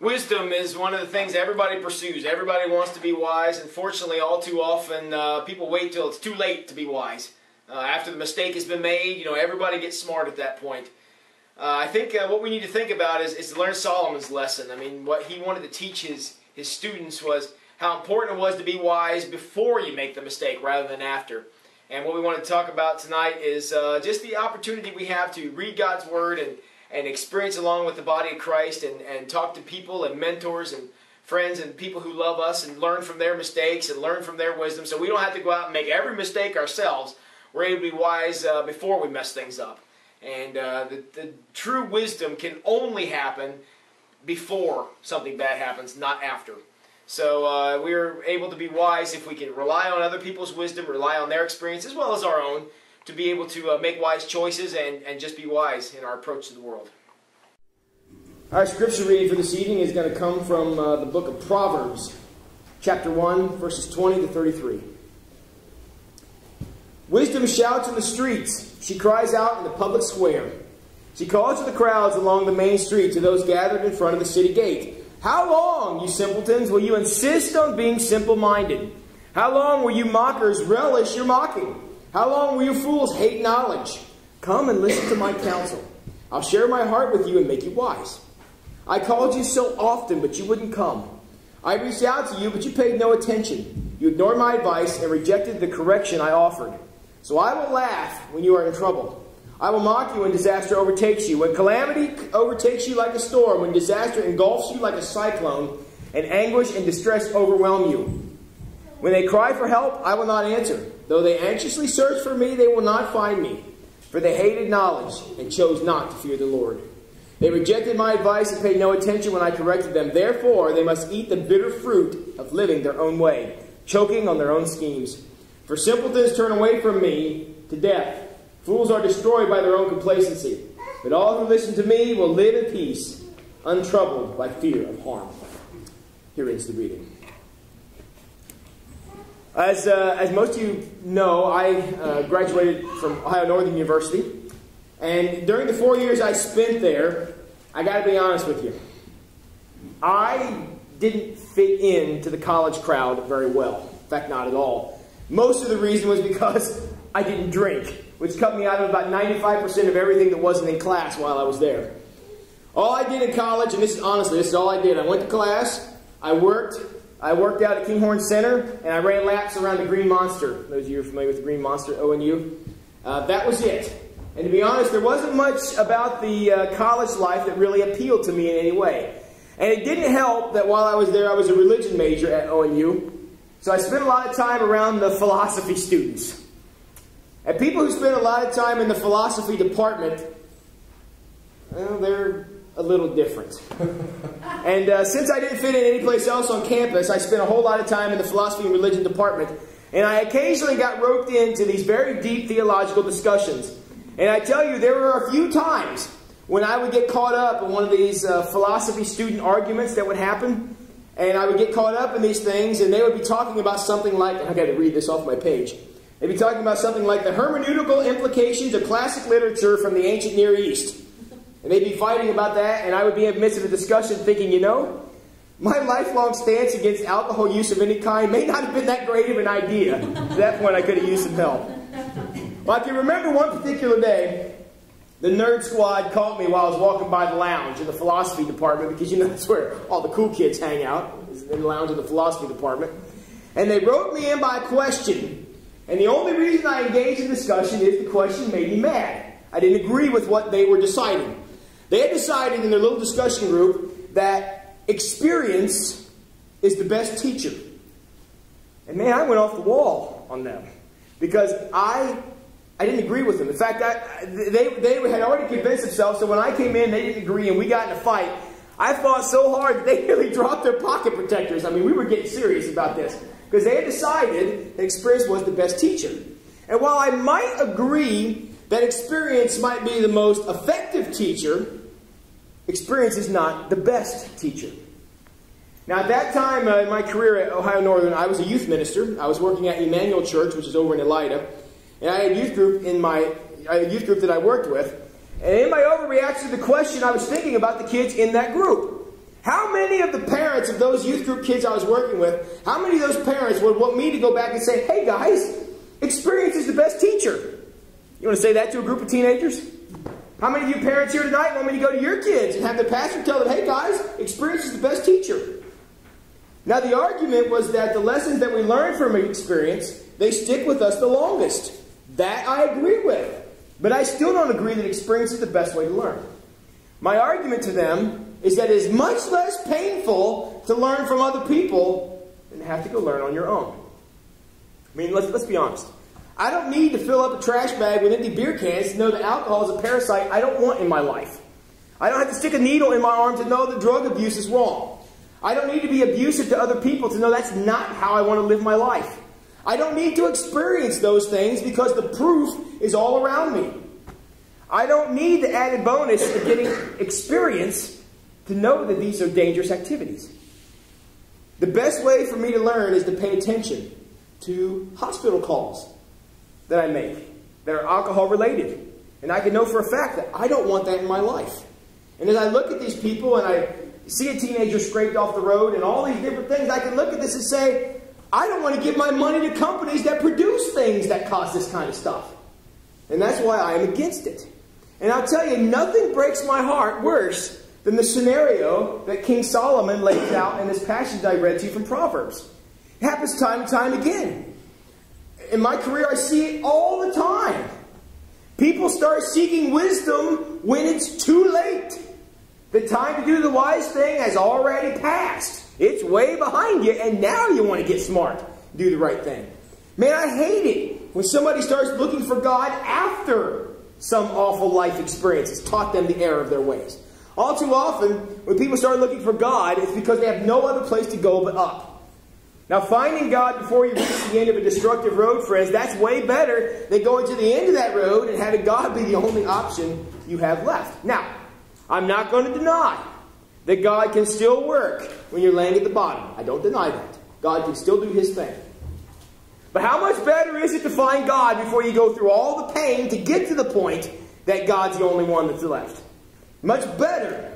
Wisdom is one of the things everybody pursues. Everybody wants to be wise. Unfortunately, all too often, uh, people wait till it's too late to be wise. Uh, after the mistake has been made, you know, everybody gets smart at that point. Uh, I think uh, what we need to think about is, is to learn Solomon's lesson. I mean, what he wanted to teach his, his students was how important it was to be wise before you make the mistake rather than after. And what we want to talk about tonight is uh, just the opportunity we have to read God's Word and and experience along with the body of Christ and, and talk to people and mentors and friends and people who love us and learn from their mistakes and learn from their wisdom so we don't have to go out and make every mistake ourselves. We're able to be wise uh, before we mess things up. And uh, the, the true wisdom can only happen before something bad happens, not after. So uh, we're able to be wise if we can rely on other people's wisdom, rely on their experience as well as our own, to be able to uh, make wise choices and, and just be wise in our approach to the world. Our scripture reading for this evening is going to come from uh, the book of Proverbs, chapter 1, verses 20 to 33. Wisdom shouts in the streets. She cries out in the public square. She calls to the crowds along the main street, to those gathered in front of the city gate. How long, you simpletons, will you insist on being simple minded? How long will you mockers relish your mocking? How long will you fools hate knowledge? Come and listen to my counsel. I'll share my heart with you and make you wise. I called you so often, but you wouldn't come. I reached out to you, but you paid no attention. You ignored my advice and rejected the correction I offered. So I will laugh when you are in trouble. I will mock you when disaster overtakes you. When calamity overtakes you like a storm, when disaster engulfs you like a cyclone, and anguish and distress overwhelm you. When they cry for help, I will not answer. Though they anxiously search for me, they will not find me. For they hated knowledge and chose not to fear the Lord. They rejected my advice and paid no attention when I corrected them. Therefore, they must eat the bitter fruit of living their own way, choking on their own schemes. For simpletons turn away from me to death. Fools are destroyed by their own complacency. But all who listen to me will live in peace, untroubled by fear of harm. Here ends the reading. As, uh, as most of you know, I uh, graduated from Ohio Northern University. And during the four years I spent there, I got to be honest with you, I didn't fit into the college crowd very well. In fact, not at all. Most of the reason was because I didn't drink, which cut me out of about 95% of everything that wasn't in class while I was there. All I did in college, and this is honestly, this is all I did. I went to class, I worked, I worked out at Kinghorn Center, and I ran laps around the Green Monster. Those of you are familiar with the Green Monster, ONU. Uh, that was it. And to be honest, there wasn't much about the uh, college life that really appealed to me in any way. And it didn't help that while I was there, I was a religion major at ONU. So I spent a lot of time around the philosophy students. And people who spend a lot of time in the philosophy department, well, they're a little different. and uh, since I didn't fit in any place else on campus, I spent a whole lot of time in the philosophy and religion department. And I occasionally got roped into these very deep theological discussions. And I tell you, there were a few times when I would get caught up in one of these uh, philosophy student arguments that would happen. And I would get caught up in these things, and they would be talking about something like, I got to read this off my page. They'd be talking about something like the hermeneutical implications of classic literature from the ancient Near East. And they'd be fighting about that, and I would be in the midst of a discussion thinking, you know, my lifelong stance against alcohol use of any kind may not have been that great of an idea. At that point, I could have used some help. But I can remember one particular day, the nerd squad caught me while I was walking by the lounge in the philosophy department, because you know that's where all the cool kids hang out, in the lounge in the philosophy department. And they wrote me in by a question. And the only reason I engaged in discussion is the question made me mad. I didn't agree with what they were deciding. They had decided in their little discussion group that experience is the best teacher. And man, I went off the wall on them because I, I didn't agree with them. In fact, I, they, they had already convinced themselves, so when I came in, they didn't agree, and we got in a fight. I fought so hard that they nearly dropped their pocket protectors. I mean, we were getting serious about this because they had decided that experience was the best teacher. And while I might agree that experience might be the most effective teacher, experience is not the best teacher. Now, at that time uh, in my career at Ohio Northern, I was a youth minister. I was working at Emmanuel Church, which is over in Elida, and I had a youth group in my youth group that I worked with. And in my overreaction to the question, I was thinking about the kids in that group. How many of the parents of those youth group kids I was working with, how many of those parents would want me to go back and say, hey guys, experience is the best teacher? You want to say that to a group of teenagers? How many of you parents here tonight want me to go to your kids and have the pastor tell them, hey guys, experience is the best teacher? Now, the argument was that the lessons that we learn from experience, they stick with us the longest. That I agree with. But I still don't agree that experience is the best way to learn. My argument to them is that it is much less painful to learn from other people than have to go learn on your own. I mean, let's, let's be honest. I don't need to fill up a trash bag with empty beer cans to know that alcohol is a parasite I don't want in my life. I don't have to stick a needle in my arm to know that drug abuse is wrong. I don't need to be abusive to other people to know that's not how I want to live my life. I don't need to experience those things because the proof is all around me. I don't need the added bonus of getting experience to know that these are dangerous activities. The best way for me to learn is to pay attention to hospital calls that I make that are alcohol related. And I can know for a fact that I don't want that in my life. And as I look at these people and I see a teenager scraped off the road and all these different things, I can look at this and say, I don't want to give my money to companies that produce things that cause this kind of stuff. And that's why I am against it. And I'll tell you, nothing breaks my heart worse than the scenario that King Solomon lays out in this passage I read to you from Proverbs. It happens time and time again. In my career, I see it all the time. People start seeking wisdom when it's too late. The time to do the wise thing has already passed. It's way behind you, and now you want to get smart, do the right thing. Man, I hate it when somebody starts looking for God after some awful life experience has taught them the error of their ways. All too often, when people start looking for God, it's because they have no other place to go but up. Now, finding God before you reach the end of a destructive road, friends, that's way better than going to the end of that road and having God be the only option you have left. Now, I'm not going to deny that God can still work when you're laying at the bottom. I don't deny that. God can still do his thing. But how much better is it to find God before you go through all the pain to get to the point that God's the only one that's left? Much better.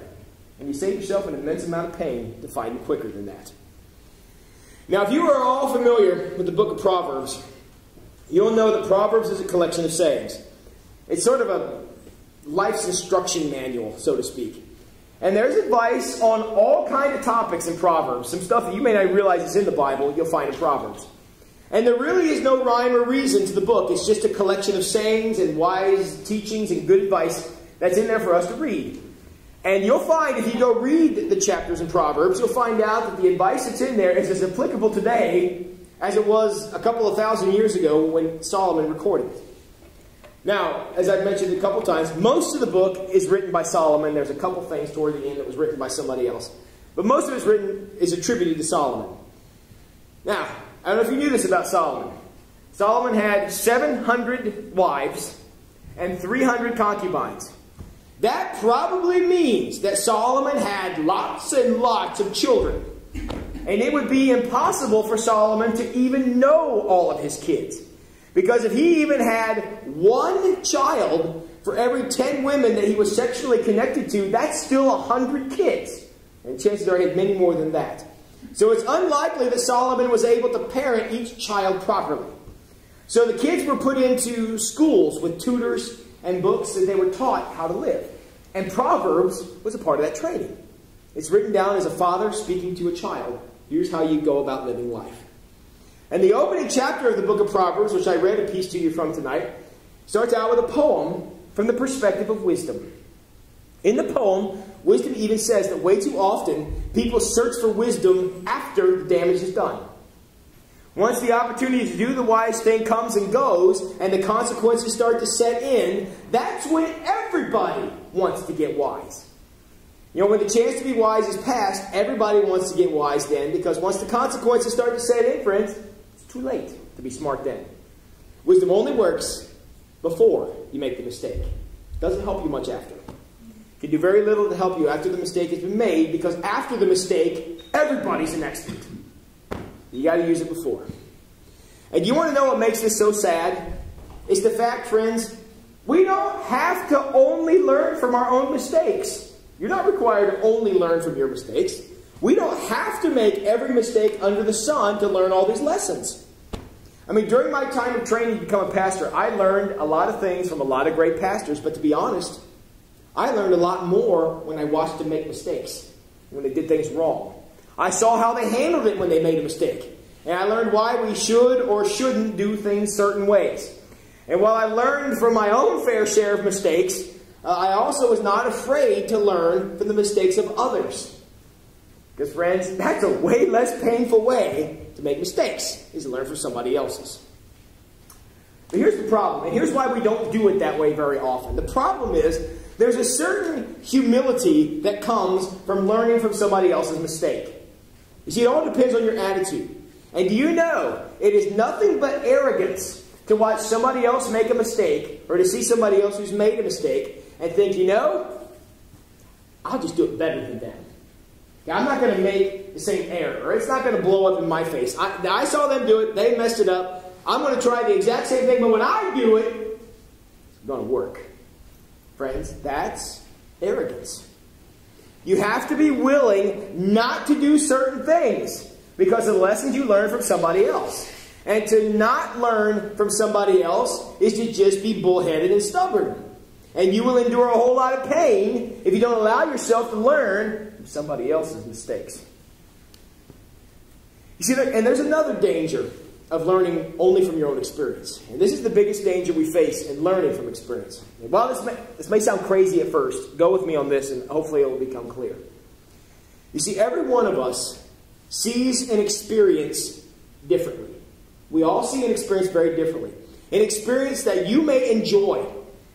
And you save yourself an immense amount of pain to find him quicker than that. Now, if you are all familiar with the book of Proverbs, you'll know that Proverbs is a collection of sayings. It's sort of a life's instruction manual, so to speak. And there's advice on all kind of topics in Proverbs. Some stuff that you may not realize is in the Bible, you'll find in Proverbs. And there really is no rhyme or reason to the book. It's just a collection of sayings and wise teachings and good advice that's in there for us to read. And you'll find, if you go read the chapters in Proverbs, you'll find out that the advice that's in there is as applicable today as it was a couple of thousand years ago when Solomon recorded it. Now, as I've mentioned a couple times, most of the book is written by Solomon. There's a couple things toward the end that was written by somebody else. But most of it's written is attributed to Solomon. Now, I don't know if you knew this about Solomon. Solomon had 700 wives and 300 concubines. That probably means that Solomon had lots and lots of children. And it would be impossible for Solomon to even know all of his kids. Because if he even had one child for every 10 women that he was sexually connected to, that's still 100 kids. And chances are he had many more than that. So it's unlikely that Solomon was able to parent each child properly. So the kids were put into schools with tutors and books and they were taught how to live. And Proverbs was a part of that training. It's written down as a father speaking to a child. Here's how you go about living life. And the opening chapter of the book of Proverbs, which I read a piece to you from tonight, starts out with a poem from the perspective of wisdom. In the poem, wisdom even says that way too often people search for wisdom after the damage is done. Once the opportunity to do the wise thing comes and goes, and the consequences start to set in, that's when everybody wants to get wise. You know, when the chance to be wise is past, everybody wants to get wise then, because once the consequences start to set in, friends, it's too late to be smart then. Wisdom only works before you make the mistake. Doesn't help you much after. It can do very little to help you after the mistake has been made because after the mistake, everybody's an expert. You got to use it before. And you want to know what makes this so sad? It's the fact, friends, we don't have to only learn from our own mistakes. You're not required to only learn from your mistakes. We don't have to make every mistake under the sun to learn all these lessons. I mean, during my time of training to become a pastor, I learned a lot of things from a lot of great pastors, but to be honest, I learned a lot more when I watched them make mistakes, when they did things wrong. I saw how they handled it when they made a mistake. And I learned why we should or shouldn't do things certain ways. And while I learned from my own fair share of mistakes, uh, I also was not afraid to learn from the mistakes of others. Because, friends, that's a way less painful way to make mistakes, is to learn from somebody else's. But here's the problem, and here's why we don't do it that way very often. The problem is there's a certain humility that comes from learning from somebody else's mistake. You see, it all depends on your attitude. And do you know it is nothing but arrogance to watch somebody else make a mistake or to see somebody else who's made a mistake and think, you know, I'll just do it better than them. I'm not going to make the same error, or it's not going to blow up in my face. I, I saw them do it, they messed it up. I'm going to try the exact same thing, but when I do it, it's going to work. Friends, that's arrogance. You have to be willing not to do certain things because of the lessons you learn from somebody else. And to not learn from somebody else is to just be bullheaded and stubborn. And you will endure a whole lot of pain if you don't allow yourself to learn from somebody else's mistakes. You see, and there's another danger of learning only from your own experience. And this is the biggest danger we face in learning from experience. And while this may, this may sound crazy at first, go with me on this and hopefully it will become clear. You see, every one of us sees an experience differently. We all see an experience very differently. An experience that you may enjoy,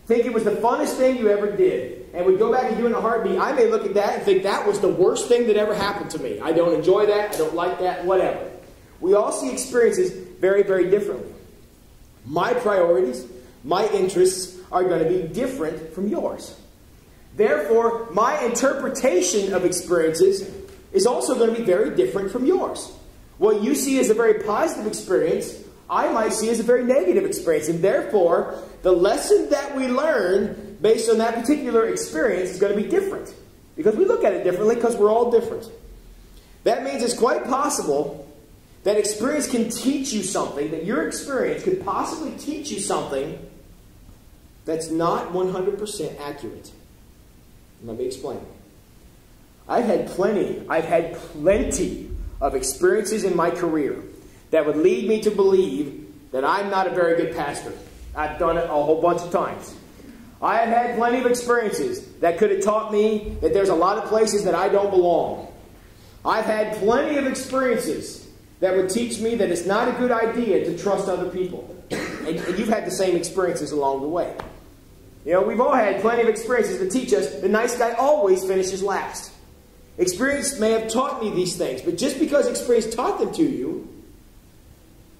think it was the funnest thing you ever did, and would go back and do it in a heartbeat, I may look at that and think that was the worst thing that ever happened to me. I don't enjoy that, I don't like that, whatever. We all see experiences very, very differently. My priorities, my interests are going to be different from yours. Therefore, my interpretation of experiences is also going to be very different from yours. What you see as a very positive experience, I might see as a very negative experience. And therefore, the lesson that we learn based on that particular experience is going to be different. Because we look at it differently because we're all different. That means it's quite possible that experience can teach you something, that your experience could possibly teach you something that's not 100% accurate. Let me explain. I've had plenty, I've had plenty of experiences in my career that would lead me to believe that I'm not a very good pastor. I've done it a whole bunch of times. I have had plenty of experiences that could have taught me that there's a lot of places that I don't belong. I've had plenty of experiences that would teach me that it's not a good idea to trust other people. And, and you've had the same experiences along the way. You know, we've all had plenty of experiences that teach us the nice guy always finishes last. Experience may have taught me these things, but just because experience taught them to you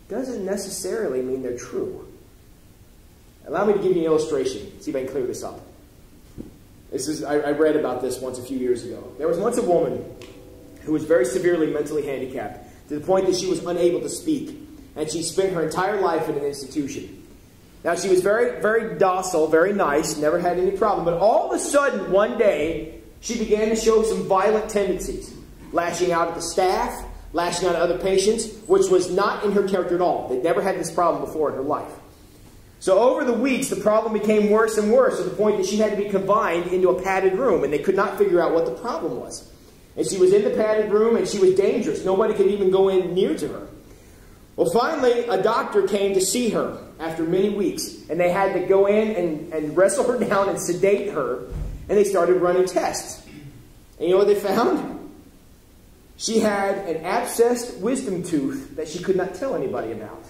doesn't necessarily mean they're true. Allow me to give you an illustration, see if I can clear this up. This is, I, I read about this once a few years ago. There was once a woman who was very severely mentally handicapped to the point that she was unable to speak, and she spent her entire life in an institution. Now, she was very, very docile, very nice, never had any problem, but all of a sudden, one day, she began to show some violent tendencies, lashing out at the staff, lashing out at other patients, which was not in her character at all. They'd never had this problem before in her life. So over the weeks, the problem became worse and worse to the point that she had to be confined into a padded room, and they could not figure out what the problem was. And she was in the padded room, and she was dangerous. Nobody could even go in near to her. Well, finally, a doctor came to see her after many weeks, and they had to go in and, and wrestle her down and sedate her, and they started running tests. And you know what they found? She had an abscessed wisdom tooth that she could not tell anybody about.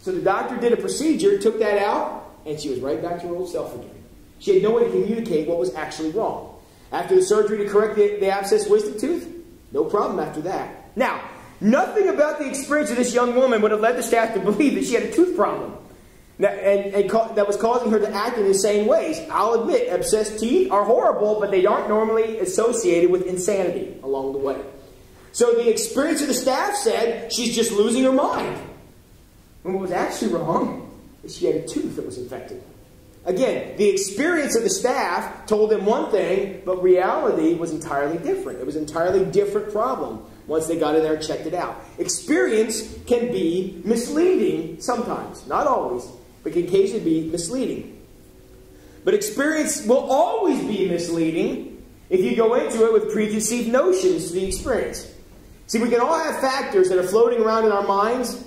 So the doctor did a procedure, took that out, and she was right back to her old self again. She had no way to communicate what was actually wrong. After the surgery to correct the, the abscessed wisdom tooth, no problem after that. Now, nothing about the experience of this young woman would have led the staff to believe that she had a tooth problem. And, and that was causing her to act in insane ways. I'll admit, abscessed teeth are horrible, but they aren't normally associated with insanity along the way. So the experience of the staff said she's just losing her mind. And what was actually wrong is she had a tooth that was infected. Again, the experience of the staff told them one thing, but reality was entirely different. It was an entirely different problem once they got in there and checked it out. Experience can be misleading sometimes, not always, but can occasionally be misleading. But experience will always be misleading if you go into it with preconceived notions to the experience. See, we can all have factors that are floating around in our minds,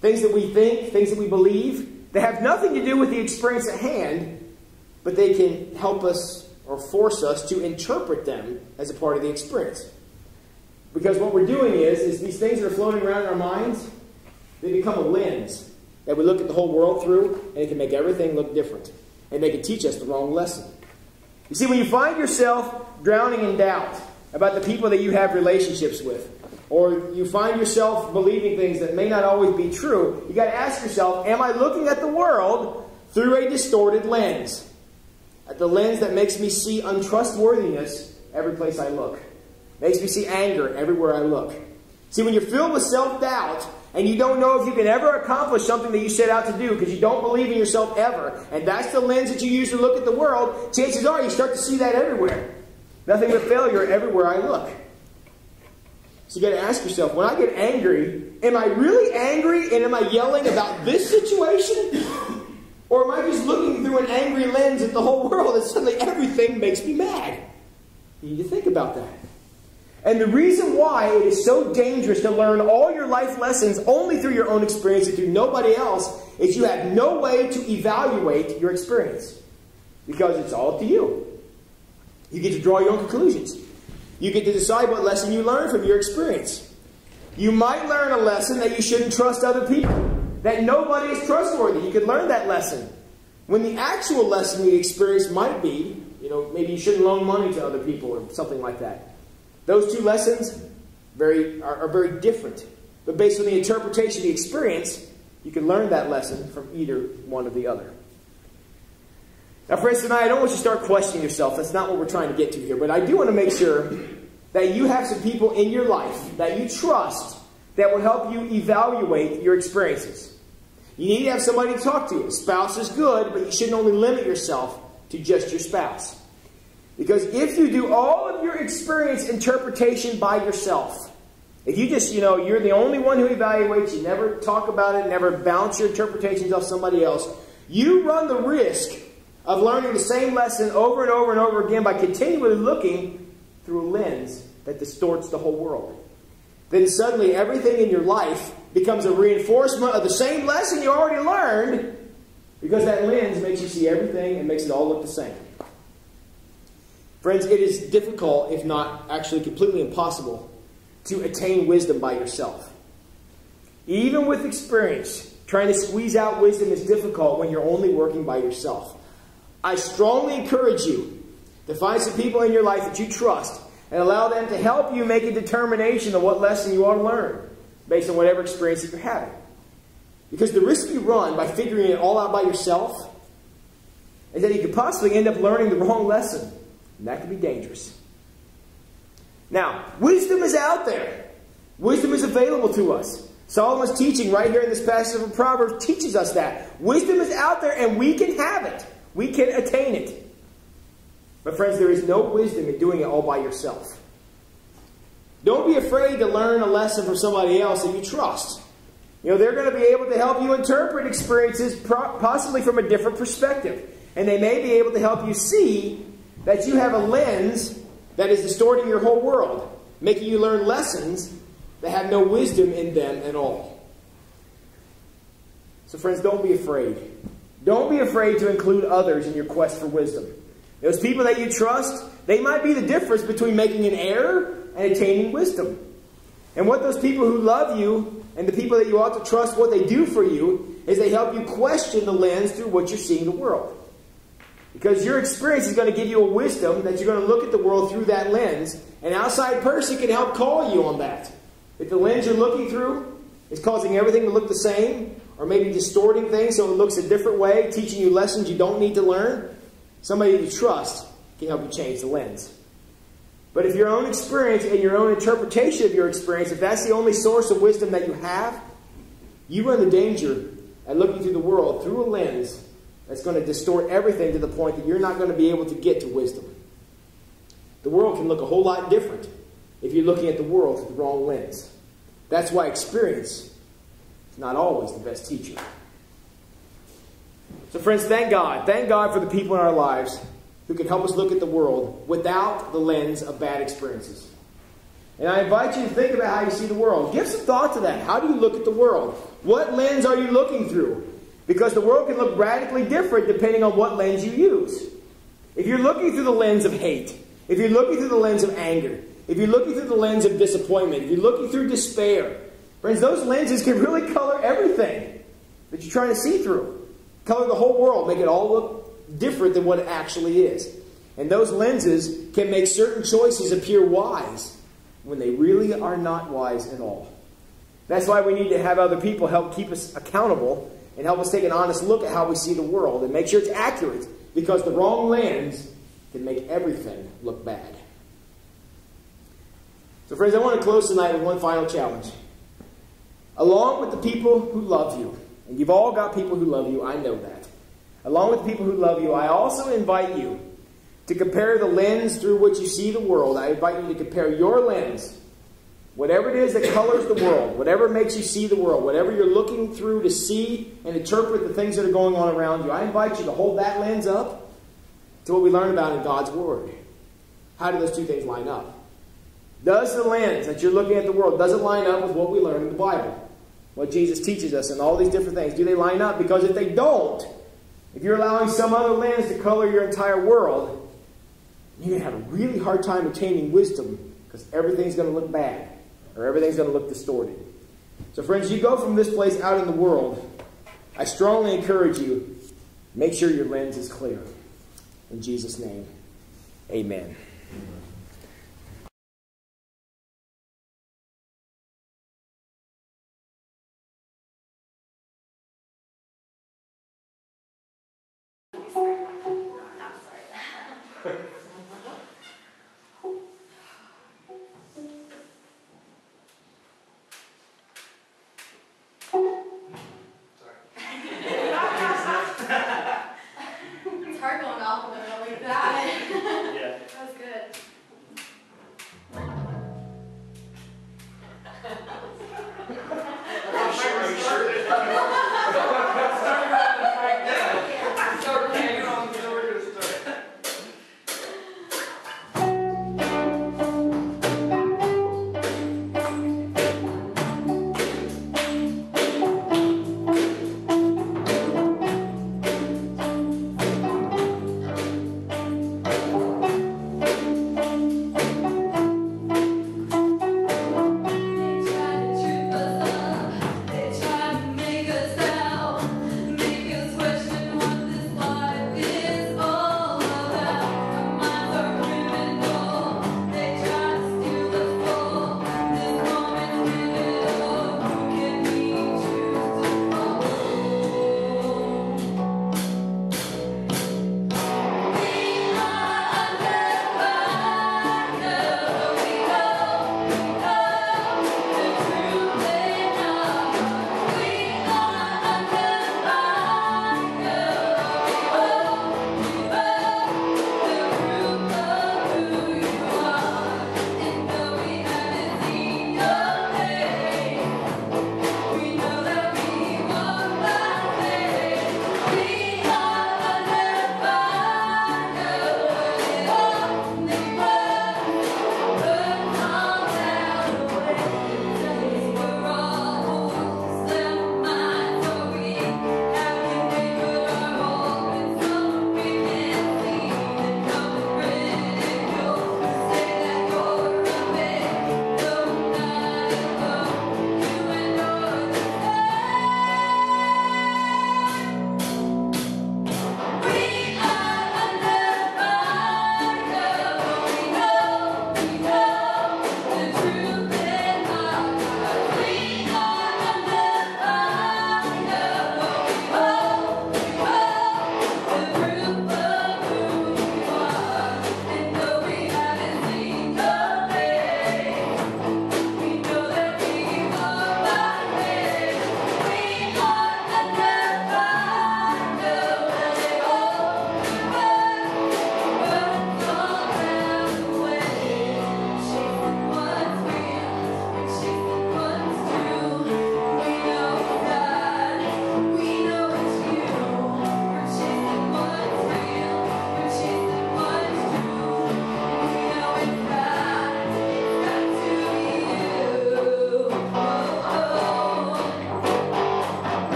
things that we think, things that we believe, they have nothing to do with the experience at hand, but they can help us or force us to interpret them as a part of the experience. Because what we're doing is, is these things that are floating around in our minds, they become a lens that we look at the whole world through, and it can make everything look different. And they can teach us the wrong lesson. You see, when you find yourself drowning in doubt about the people that you have relationships with, or you find yourself believing things that may not always be true, you got to ask yourself, am I looking at the world through a distorted lens? At the lens that makes me see untrustworthiness every place I look. Makes me see anger everywhere I look. See, when you're filled with self-doubt and you don't know if you can ever accomplish something that you set out to do because you don't believe in yourself ever, and that's the lens that you use to look at the world, chances are you start to see that everywhere. Nothing but failure everywhere I look. So you got to ask yourself, when I get angry, am I really angry and am I yelling about this situation? Or am I just looking through an angry lens at the whole world and suddenly everything makes me mad? You need to think about that. And the reason why it is so dangerous to learn all your life lessons only through your own experience and through nobody else is you have no way to evaluate your experience. Because it's all up to you. You get to draw your own conclusions. You get to decide what lesson you learn from your experience. You might learn a lesson that you shouldn't trust other people, that nobody is trustworthy. You could learn that lesson. When the actual lesson you experience might be, you know, maybe you shouldn't loan money to other people or something like that. Those two lessons very, are, are very different. But based on the interpretation of the experience, you can learn that lesson from either one or the other. Now, friends, tonight I don't want you to start questioning yourself. That's not what we're trying to get to here. But I do want to make sure that you have some people in your life that you trust that will help you evaluate your experiences. You need to have somebody to talk to. A spouse is good, but you shouldn't only limit yourself to just your spouse. Because if you do all of your experience interpretation by yourself, if you just, you know, you're the only one who evaluates, you never talk about it, never bounce your interpretations off somebody else, you run the risk of learning the same lesson over and over and over again by continually looking through a lens that distorts the whole world. Then suddenly everything in your life becomes a reinforcement of the same lesson you already learned because that lens makes you see everything and makes it all look the same. Friends, it is difficult, if not actually completely impossible, to attain wisdom by yourself. Even with experience, trying to squeeze out wisdom is difficult when you're only working by yourself. I strongly encourage you to find some people in your life that you trust and allow them to help you make a determination of what lesson you ought to learn based on whatever experience that you're having. Because the risk you run by figuring it all out by yourself is that you could possibly end up learning the wrong lesson. And that could be dangerous. Now, wisdom is out there. Wisdom is available to us. Solomon's teaching right here in this passage of Proverbs teaches us that. Wisdom is out there and we can have it. We can attain it. But, friends, there is no wisdom in doing it all by yourself. Don't be afraid to learn a lesson from somebody else that you trust. You know, they're going to be able to help you interpret experiences possibly from a different perspective. And they may be able to help you see that you have a lens that is distorting your whole world, making you learn lessons that have no wisdom in them at all. So, friends, don't be afraid. Don't be afraid to include others in your quest for wisdom. Those people that you trust, they might be the difference between making an error and attaining wisdom. And what those people who love you and the people that you ought to trust, what they do for you, is they help you question the lens through which you're seeing the world. Because your experience is going to give you a wisdom that you're going to look at the world through that lens. An outside person can help call you on that. If the lens you're looking through is causing everything to look the same, or maybe distorting things so it looks a different way, teaching you lessons you don't need to learn, somebody you trust can help you change the lens. But if your own experience and your own interpretation of your experience, if that's the only source of wisdom that you have, you run the danger at looking through the world through a lens that's going to distort everything to the point that you're not going to be able to get to wisdom. The world can look a whole lot different if you're looking at the world through the wrong lens. That's why experience is not always the best teacher. So, friends, thank God. Thank God for the people in our lives who can help us look at the world without the lens of bad experiences. And I invite you to think about how you see the world. Give some thought to that. How do you look at the world? What lens are you looking through? Because the world can look radically different depending on what lens you use. If you're looking through the lens of hate, if you're looking through the lens of anger, if you're looking through the lens of disappointment, if you're looking through despair, friends, those lenses can really color everything that you're trying to see through. Color the whole world, make it all look different than what it actually is. And those lenses can make certain choices appear wise when they really are not wise at all. That's why we need to have other people help keep us accountable and help us take an honest look at how we see the world and make sure it's accurate because the wrong lens can make everything look bad. So, friends, I want to close tonight with one final challenge. Along with the people who love you, and you've all got people who love you, I know that. Along with people who love you, I also invite you to compare the lens through which you see the world. I invite you to compare your lens, whatever it is that colors the world, whatever makes you see the world, whatever you're looking through to see and interpret the things that are going on around you. I invite you to hold that lens up to what we learn about in God's Word. How do those two things line up? Does the lens that you're looking at the world, does it line up with what we learn in the Bible? What Jesus teaches us and all these different things. Do they line up? Because if they don't, if you're allowing some other lens to color your entire world, you're going to have a really hard time attaining wisdom because everything's going to look bad or everything's going to look distorted. So, friends, you go from this place out in the world. I strongly encourage you, make sure your lens is clear. In Jesus' name, amen.